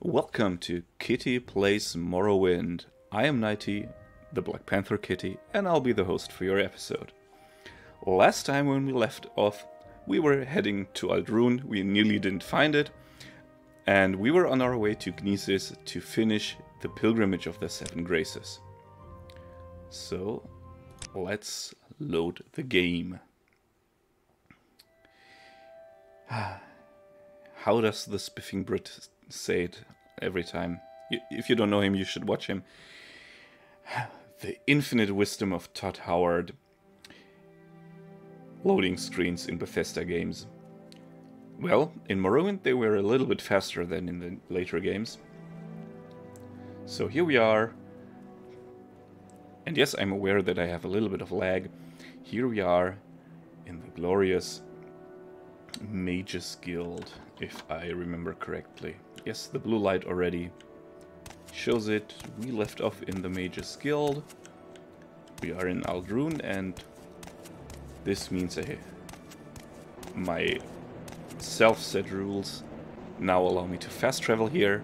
Welcome to Kitty Plays Morrowind. I am Nighty, the Black Panther Kitty, and I'll be the host for your episode. Last time when we left off, we were heading to Ald'ruhn, we nearly didn't find it, and we were on our way to Gnisis to finish the pilgrimage of the Seven Graces. So, let's load the game. How does the spiffing Brit say it every time? If you don't know him, you should watch him. The infinite wisdom of Todd Howard. Loading screens in Bethesda games. Well, in Morrowind they were a little bit faster than in the later games. So here we are. And yes, I'm aware that I have a little bit of lag. Here we are in the glorious Mages Guild, if I remember correctly. Yes, the blue light already shows it. We left off in the Mages Guild. We are in Ald'ruhn, and this means I, my self-set rules now allow me to fast travel here.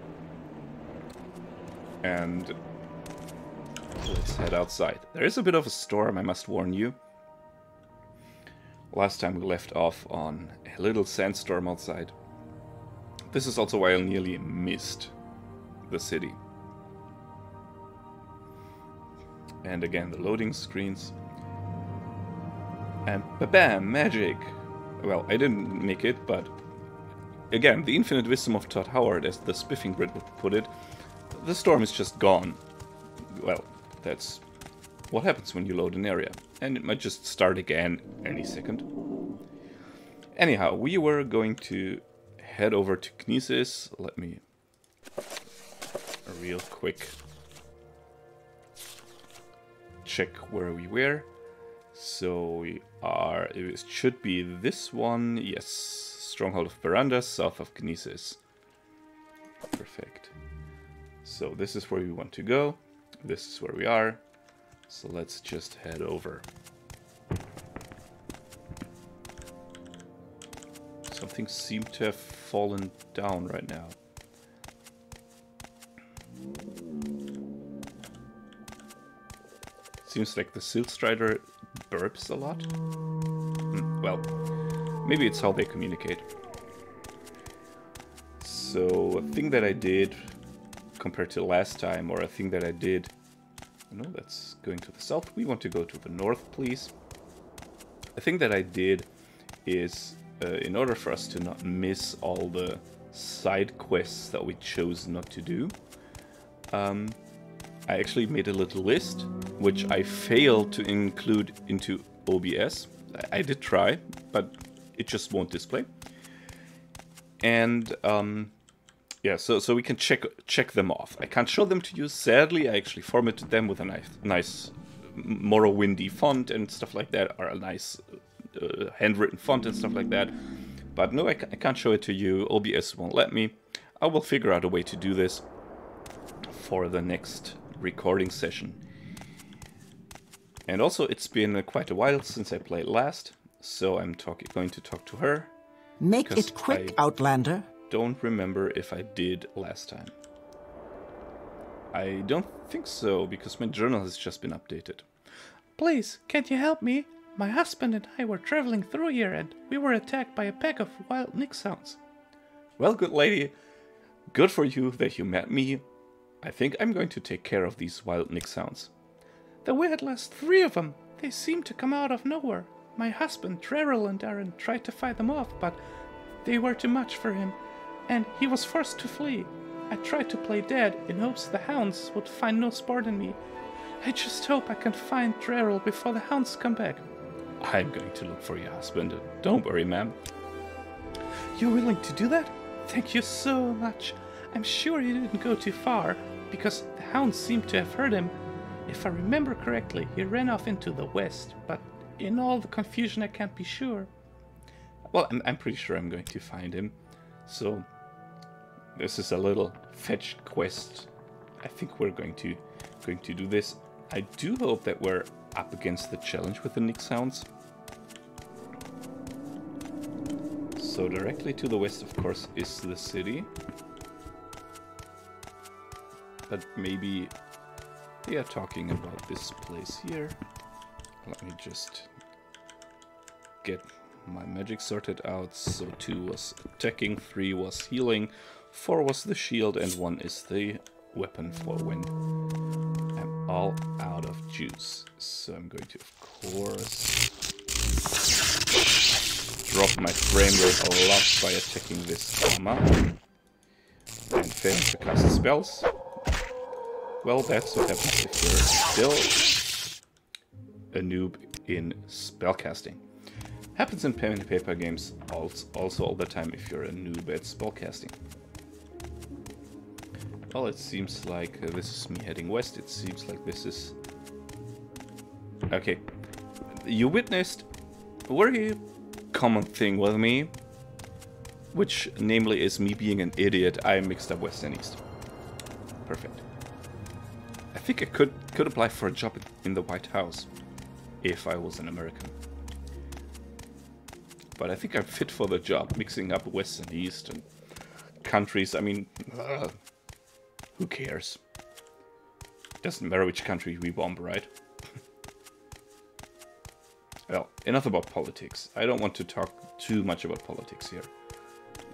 And let's head outside. There is a bit of a storm, I must warn you. Last time we left off on a little sandstorm outside. This is also why I nearly missed the city. And again, the loading screens. And bam, magic! Well, I didn't make it, but again, the infinite wisdom of Todd Howard, as the spiffing Brit would put it, the storm is just gone. Well, that's what happens when you load an area. And it might just start again any second. Anyhow, we were going to head over to Gnisis. Let me real quick check where we were. So we are, it should be this one, yes, Stronghold of Berandas, south of Gnisis. Perfect. So this is where we want to go. This is where we are. So let's just head over. Something seemed to have fallen down right now. Seems like the Silt Strider burps a lot. Hmm, Well, maybe it's how they communicate. So, a thing that I did compared to last time, or a thing that I did. No, that's going to the south. We want to go to the north, please. A thing that I did is, uh, in order for us to not miss all the side quests that we chose not to do, um, I actually made a little list, which I failed to include into OBS. I, I did try, but it just won't display. And um, yeah, so so we can check check them off. I can't show them to you. Sadly, I actually formatted them with a nice nice Morrowindy font and stuff like that, are a nice uh, handwritten font and stuff like that. But no, I, ca- I can't show it to you. OBS won't let me. I will figure out a way to do this for the next recording session. And also, it's been uh, quite a while since I played last, so I'm going to talk to her. Make it quick, I- Outlander. Don't remember if I did last time. I don't think so, because my journal has just been updated. Please, can't you help me? My husband and I were traveling through here and we were attacked by a pack of wild Nixhounds. Well, good lady, good for you that you met me. I think I'm going to take care of these wild Nixhounds. There were at last three of them. They seemed to come out of nowhere. My husband, Drerel, and Aaron tried to fight them off, but they were too much for him, and he was forced to flee. I tried to play dead in hopes the hounds would find no sport in me. I just hope I can find Drerel before the hounds come back. I'm going to look for your husband. Don't worry, ma'am. You're willing to do that? Thank you so much. I'm sure you didn't go too far, because the hounds seem to have heard him. If I remember correctly, he ran off into the west, but in all the confusion I can't be sure. Well, I'm, I'm pretty sure I'm going to find him. So, this is a little fetch quest. I think we're going to going to do this. I do hope that we're up against the challenge with the Nixhounds. So directly to the west, of course, is the city. but maybe they are talking about this place here. Let me just get my magic sorted out. So 2 was attacking, 3 was healing, 4 was the shield, and 1 is the weapon for when I'm all out of juice. So I'm going to, of course, drop my frame rate a lot by attacking this armor and failing to cast spells. Well, that's what happens if you're still a noob in spellcasting. Happens in pen and paper games also all the time if you're a noob at spellcasting. Well, it seems like uh, this is me heading west. It seems like this is... Okay. You witnessed a very common thing with me, which namely is me being an idiot. I mixed up west and east. Perfect. I think I could could apply for a job in the White House if I was an American. But I think I'm fit for the job, mixing up West and East and countries. I mean, uh, who cares? Doesn't matter which country we bomb, right? well, enough about politics. I don't want to talk too much about politics here.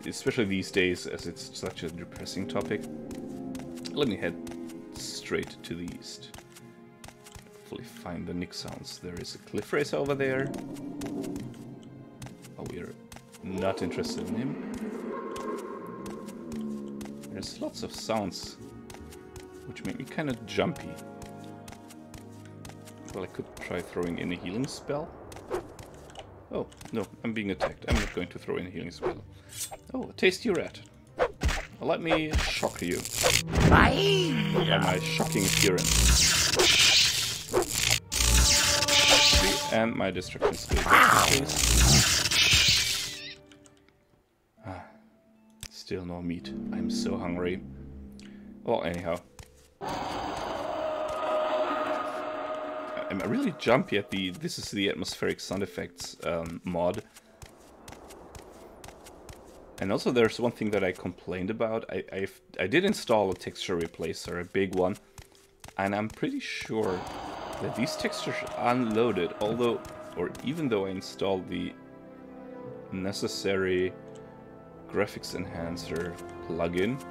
Especially these days, as it's such a depressing topic. Let me head straight to the east. Hopefully find the Nixhounds. There is a cliff racer over there. Oh, we're not interested in him. There's lots of sounds which made me kind of jumpy. Well, I could try throwing in a healing spell. Oh, no, I'm being attacked. I'm not going to throw in a healing spell. Oh, a tasty rat. Let me shock you. By my shocking appearance. And my destruction skill. Ah, still no meat. I'm so hungry. Well, anyhow. I'm really jumpy at the... This is the atmospheric sound effects um, mod. And also there's one thing that I complained about. I, I've, I did install a texture replacer, a big one. And I'm pretty sure that these textures unloaded, although, or even though I installed the necessary graphics enhancer plugin.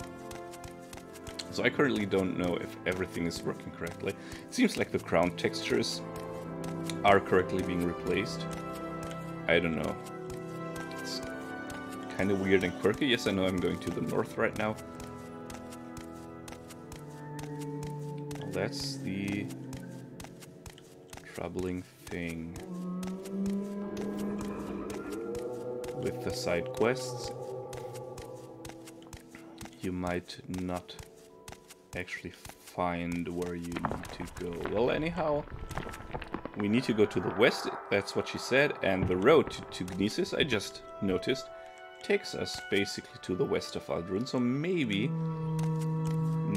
So I currently don't know if everything is working correctly. It seems like the crown textures are correctly being replaced. I don't know It's kind of weird and quirky. Yes, I know I'm going to the north right now. Well, that's the troubling thing with the side quests. You might not actually find where you need to go. Well, anyhow, we need to go to the west, that's what she said, and the road to, to Gnisis, I just noticed, takes us basically to the west of Ald'ruhn, so maybe,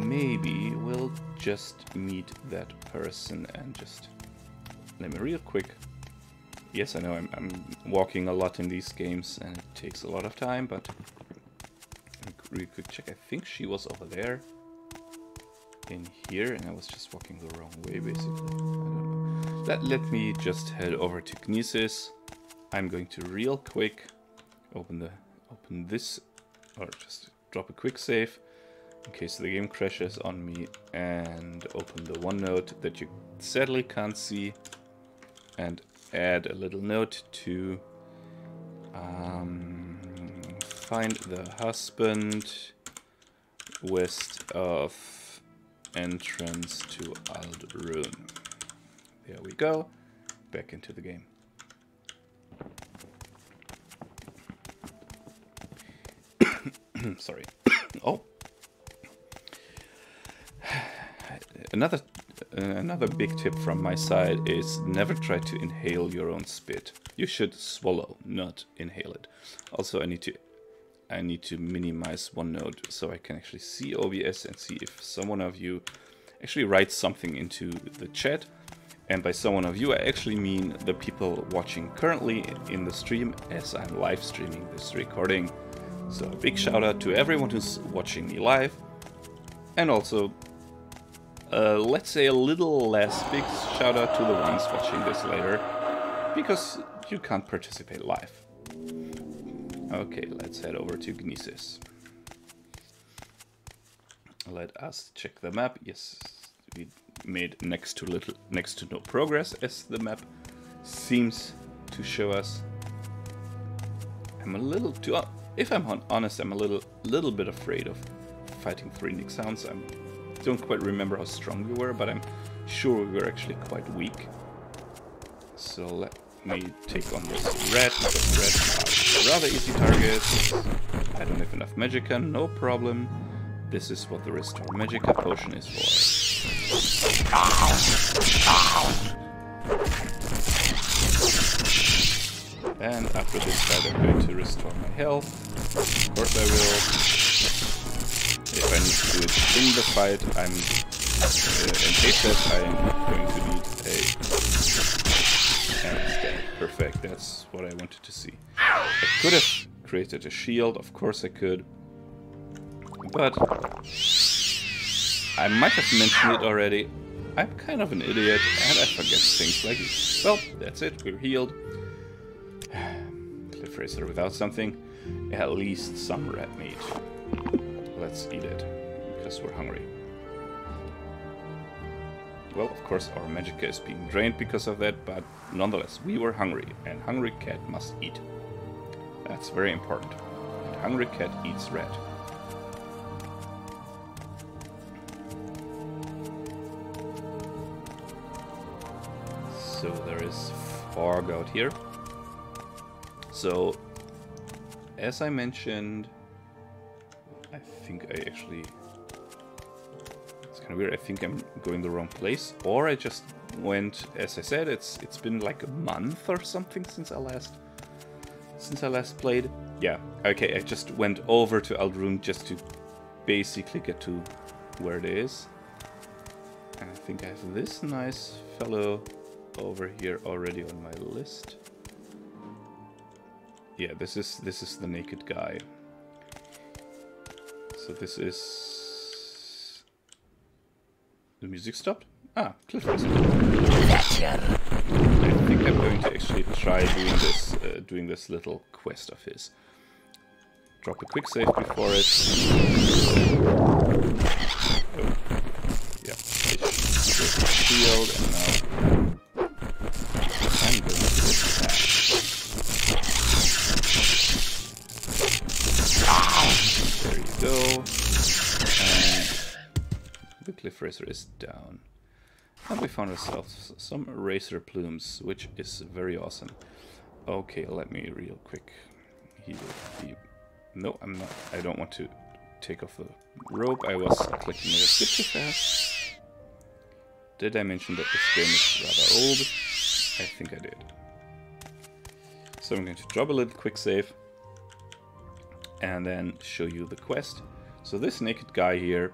maybe we'll just meet that person and just... Let me real quick. Yes, I know I'm, I'm walking a lot in these games and it takes a lot of time, but... Really quick check, I think she was over there. In here, and I was just walking the wrong way, basically. Let, let me just head over to Gnisis. I'm going to real quick open the open this, or just drop a quick save in case the game crashes on me and open the OneNote that you sadly can't see and add a little note to um, find the husband west of entrance to Ald'ruhn. There we go. Back into the game. Sorry. oh. Another uh, another big tip from my side is never try to inhale your own spit. You should swallow, not inhale it. Also, I need to I need to minimize OneNote so I can actually see OBS and see if someone of you actually writes something into the chat. And by someone of you, I actually mean the people watching currently in the stream as I'm live streaming this recording. So a big shout out to everyone who's watching me live and also uh, let's say a little less big shout out to the ones watching this later, because you can't participate live. Okay, let's head over to Gnisis. Let us check the map. Yes, we made next to little, next to no progress, as the map seems to show us. I'm a little too, uh, if I'm honest, I'm a little, little bit afraid of fighting three Nixhounds. I don't quite remember how strong we were, but I'm sure we were actually quite weak. So let me take on this red, because red are rather easy targets. I don't have enough Magicka, no problem. This is what the Restore Magicka potion is for. And after this fight I'm going to restore my health. Of course I will. If I need to do it in the fight, I'm uh, in case I'm going to need a. Perfect, that's what I wanted to see. I could have created a shield, of course I could. But I might have mentioned it already. I'm kind of an idiot and I forget things like this. Well, that's it, we're healed. Cliff Racer without something, at least some red meat. Let's eat it, because we're hungry. Well, of course our Magicka is being drained because of that, but nonetheless, we were hungry, and hungry cat must eat. That's very important. And hungry cat eats red. So there is fog out here. So, as I mentioned, I think I actually... Weird, I think I'm going the wrong place. Or I just went, as I said, it's it's been like a month or something since I last... Since I last played. Yeah, okay, I just went over to Ald'ruhn just to basically get to where it is. And I think I have this nice fellow over here already on my list. Yeah, this is this is the naked guy. So this is the music stopped. Ah, Cliff I think I'm going to actually try doing this uh, doing this little quest of his. Drop a quick save before it. Racer is down. And we found ourselves some racer plumes, which is very awesome. Okay, let me real quick heal the... No, I'm not. I don't want to take off the rope. I was clicking it a bit too fast. Did I mention that this game is rather old? I think I did. So I'm going to drop a little quick save and then show you the quest. So this naked guy here,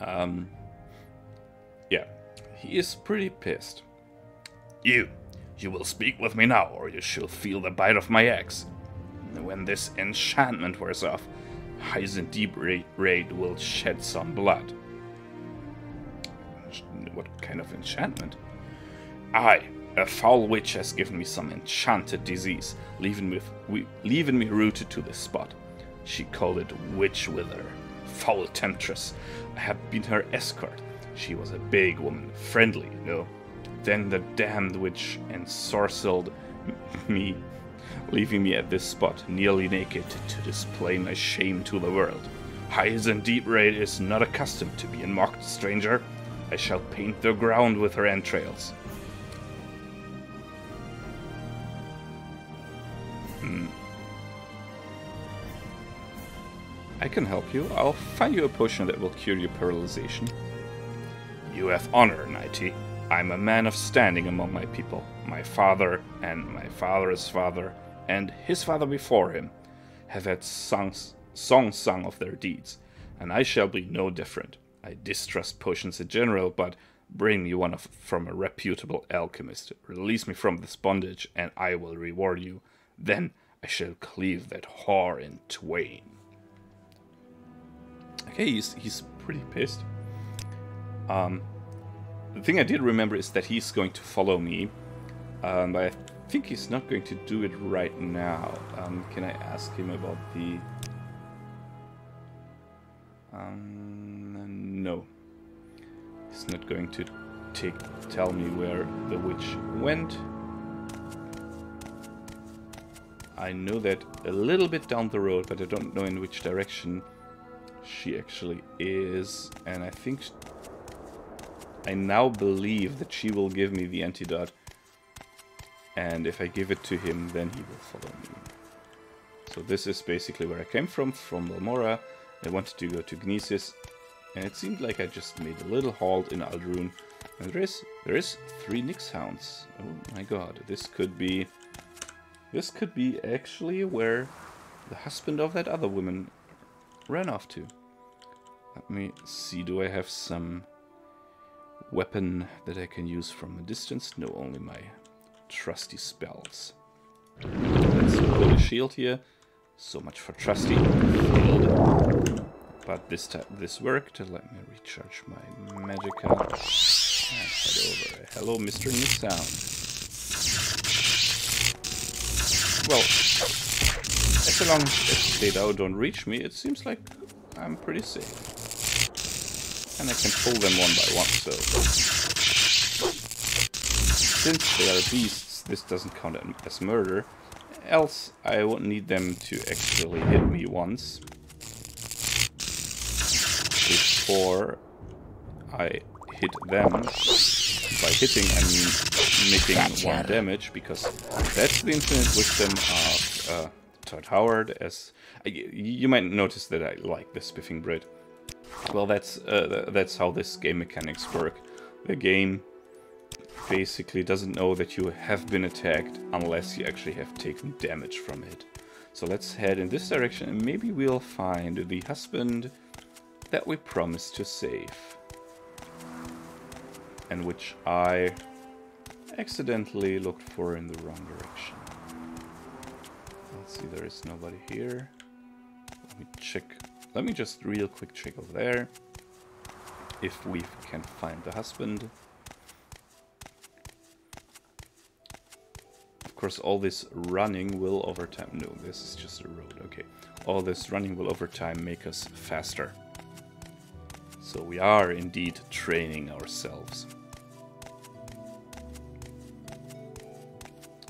um, yeah, he is pretty pissed. You, you will speak with me now, or you shall feel the bite of my axe. When this enchantment wears off, Hyzan Deep Raid will shed some blood. What kind of enchantment? I, a foul witch has given me some enchanted disease, leaving me, leaving me rooted to this spot. She called it Witch Wither. Foul temptress. I have been her escort. She was a big woman, friendly, you know. Then the damned witch ensorcelled me, leaving me at this spot, nearly naked, to display my shame to the world. Hisin Deep-Raed is not accustomed to being mocked, stranger. I shall paint the ground with her entrails. I can help you. I'll find you a potion that will cure your paralyzation. You have honor, Nighty. I'm a man of standing among my people. My father, and my father's father, and his father before him, have had songs, songs sung of their deeds, and I shall be no different. I distrust potions in general, but bring me one of, from a reputable alchemist. Release me from this bondage, and I will reward you. Then I shall cleave that whore in twain. Okay, he's, he's pretty pissed. Um, the thing I did remember is that he's going to follow me, um, but I think he's not going to do it right now. Um, can I ask him about the... Um, no. He's not going to take tell me where the witch went. I know that a little bit down the road, but I don't know in which direction she actually is. And I think... I now believe that she will give me the antidote. And if I give it to him, then he will follow me. So this is basically where I came from, from Balmora. I wanted to go to Gnisis, and it seemed like I just made a little halt in Ald'ruhn. And there is, there is three Nixhounds. Oh my god, this could be... This could be actually where the husband of that other woman ran off to. Let me see, do I have some weapon that I can use from a distance? No, only my trusty spells. Let's put a shield here. So much for trusty. But this time this worked. Let me recharge my magicka. And head over. Hello, Mr. New Sound. Well, as long as they don't reach me, it seems like I'm pretty safe. And I can pull them one by one, so... Since they are beasts, this doesn't count as murder. Else, I would need them to actually hit me once. Before I hit them by hitting, I mean making gotcha. one damage, because that's the infinite wisdom of uh, Todd Howard. As uh, you might notice that I like the spiffing Brit. Well, that's uh, that's how this game mechanics work. The game basically doesn't know that you have been attacked unless you actually have taken damage from it. So let's head in this direction and maybe we'll find the husband that we promised to save and which I accidentally looked for in the wrong direction. Let's see, there is nobody here. Let me check. Let me just real quick check over there. If we can find the husband. Of course, all this running will over time... No, this is just a road. Okay. All this running will over time make us faster. So we are indeed training ourselves.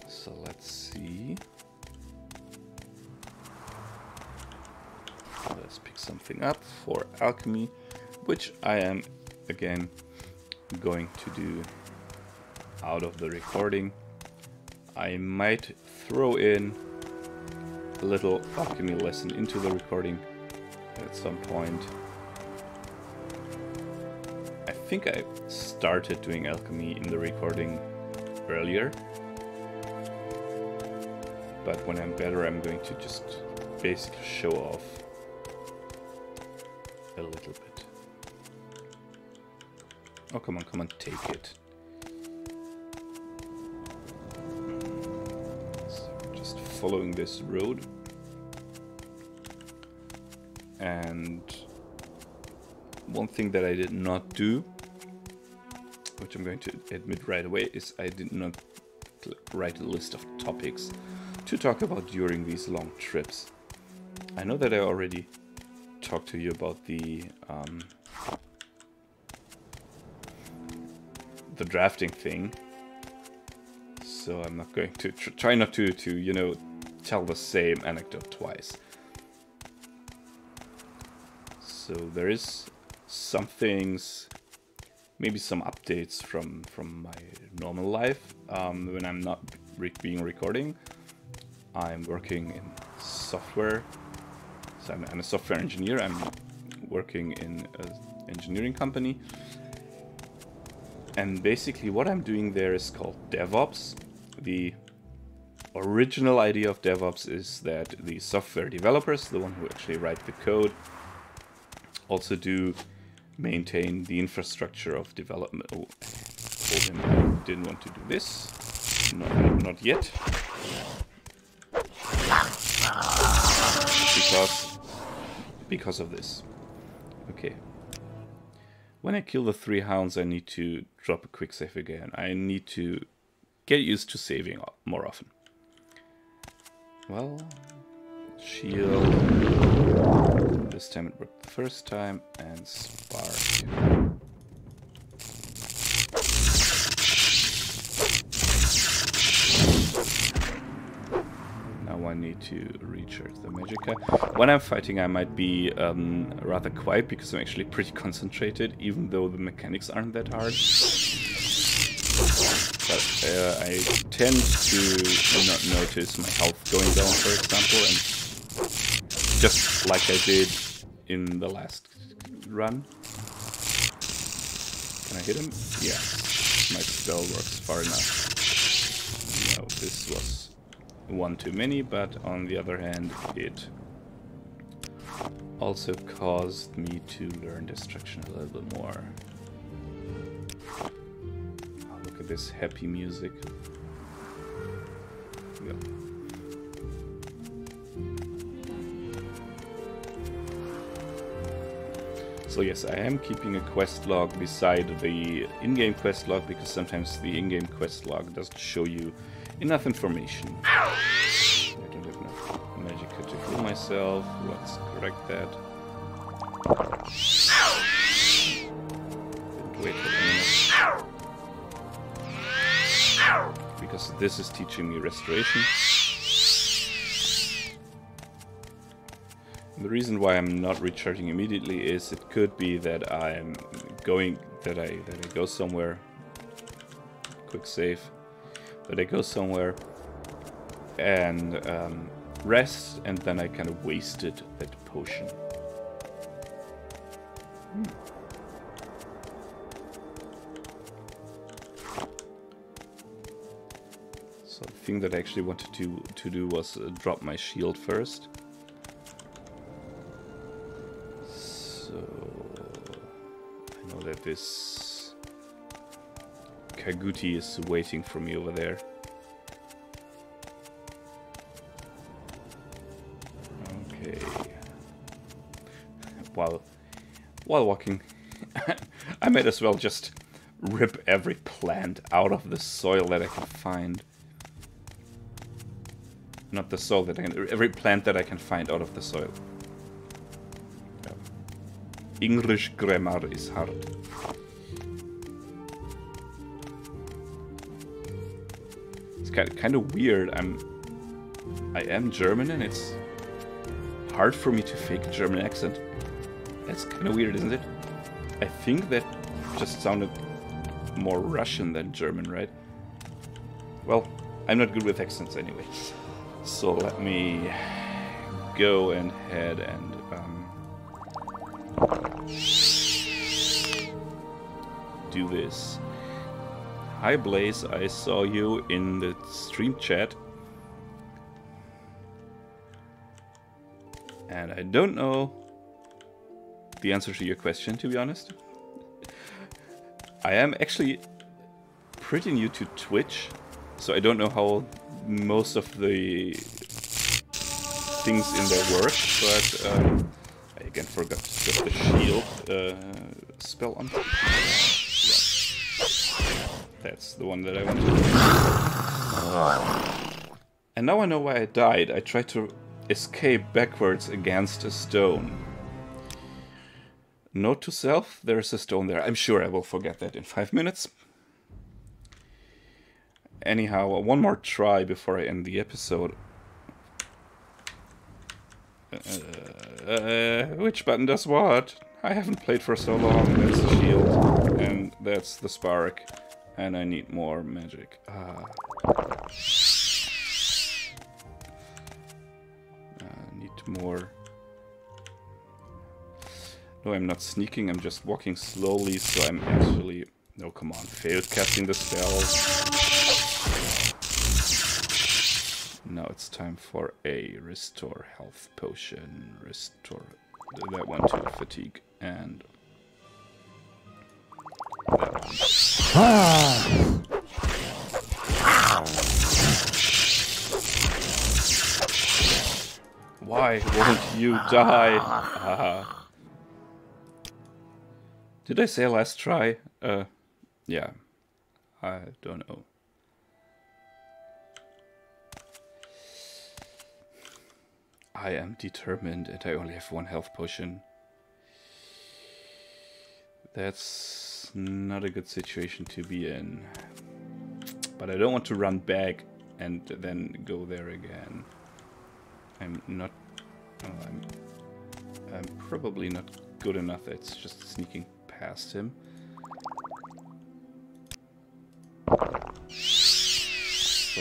So Let's up for alchemy, which I am again going to do out of the recording. I might throw in a little alchemy lesson into the recording at some point. I think I started doing alchemy in the recording earlier but when I'm better I'm going to just basically show off a little bit. Oh, come on, come on, take it. So just following this road. And one thing that I did not do, which I'm going to admit right away, is I did not write a list of topics to talk about during these long trips. I know that I already talked to you about the um, the drafting thing, so I'm not going to tr try not to to you know tell the same anecdote twice. So there is some things, maybe some updates from from my normal life um, when I'm not re being recording. I'm working in software. I'm, I'm a software engineer. I'm working in an engineering company. And basically what I'm doing there is called DevOps. The original idea of DevOps is that the software developers, the one who actually write the code, also do maintain the infrastructure of development. Oh, I didn't want to do this. Not, not yet because because of this. Okay. when I kill the three hounds, I need to drop a quick save again. I need to get used to saving more often. Well, shield. This time it worked the first time, and spark. I need to recharge the Magicka. When I'm fighting, I might be um, rather quiet because I'm actually pretty concentrated, even though the mechanics aren't that hard. But uh, I tend to not notice my health going down, for example, and just like I did in the last run. Can I hit him? Yeah, my spell works far enough. No, this was one too many, but on the other hand, it also caused me to learn destruction a little bit more. Oh, look at this happy music. Yeah. So yes, I am keeping a quest log beside the in-game quest log because sometimes the in-game quest log doesn't show you enough information. I don't have enough magic to heal myself. Let's correct that. Wait for. Because this is teaching me restoration. the reason why I'm not recharging immediately is it could be that I'm going that I that I go somewhere. Quick save that I go somewhere and um, rest, and then I kind of wasted that potion. Hmm. So the thing that I actually wanted to, to do was uh, drop my shield first. So I know that this Kaguti is waiting for me over there. Okay. While while walking, I might as well just rip every plant out of the soil that I can find. Not the soil that I can, every plant that I can find out of the soil. English grammar is hard. It's kind of weird. I'm I am German and it's hard for me to fake a German accent. That's kind of weird, isn't it? I think that just sounded more Russian than German, right? Well, I'm not good with accents anyway. So let me go and head and um, do this. Hi Blaze, I saw you in the stream chat. And I don't know the answer to your question, to be honest. I am actually pretty new to Twitch, so I don't know how most of the things in there work, but um, I again forgot to the shield uh, spell on. That's the one that I wanted. And now I know why I died. I tried to escape backwards against a stone. Note to self, there's a stone there. I'm sure I will forget that in five minutes. Anyhow, one more try before I end the episode. Uh, uh, which button does what? I haven't played for so long. That's the shield, and that's the spark. And I need more magic. Ah. I need more. No, I'm not sneaking, I'm just walking slowly, so I'm actually... No, come on, failed casting the spell. Now it's time for a restore health potion. Restore that one to fatigue and why won't you die? Did I say last try? Uh, yeah. I don't know. I am determined and I only have one health potion. That's not a good situation to be in. But I don't want to run back and then go there again. I'm not... Oh, I'm, I'm probably not good enough. It's just sneaking past him. But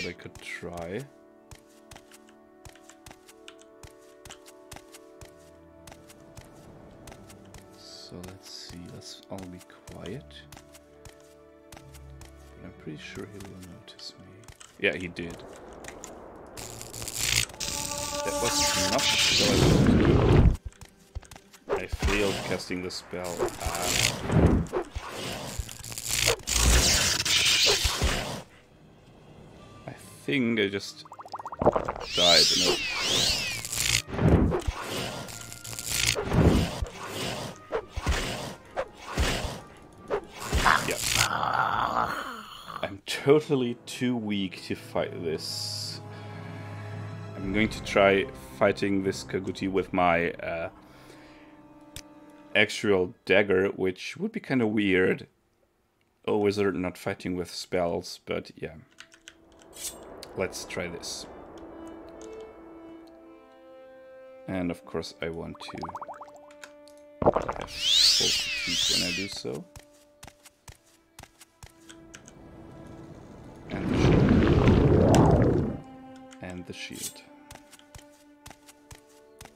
I could try. Let's all be quiet. But I'm pretty sure he will notice me. Yeah, he did. That was not spell I. I failed casting the spell. Ah. I think I just died. Totally too weak to fight this. I'm going to try fighting this Kaguti with my uh, actual dagger, which would be kind of weird. A wizard not fighting with spells, but yeah. Let's try this. And of course I want to when I do so. The shield.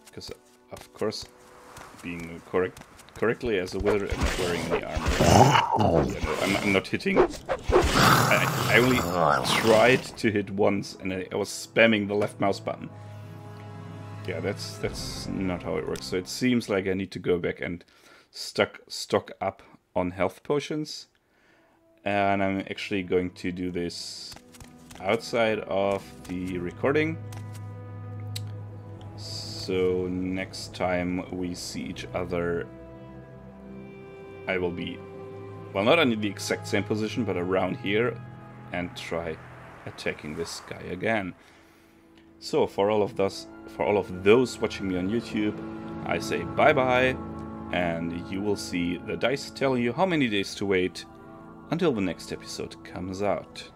Because of course being correct correctly as a wizard, I'm not wearing any armor. I'm, I'm, not hitting. I, I, only tried to hit once, and I, I, was spamming the left mouse button. Yeah, that's that's not how it works. So it seems like I need to go back and stock stock up on health potions, and I'm actually going to do this outside of the recording so next time we see each other, I will be, well, not in the exact same position, but around here, and try attacking this guy again. So for all of those, for all of those watching me on YouTube, I say bye bye, and you will see the dice telling you how many days to wait until the next episode comes out.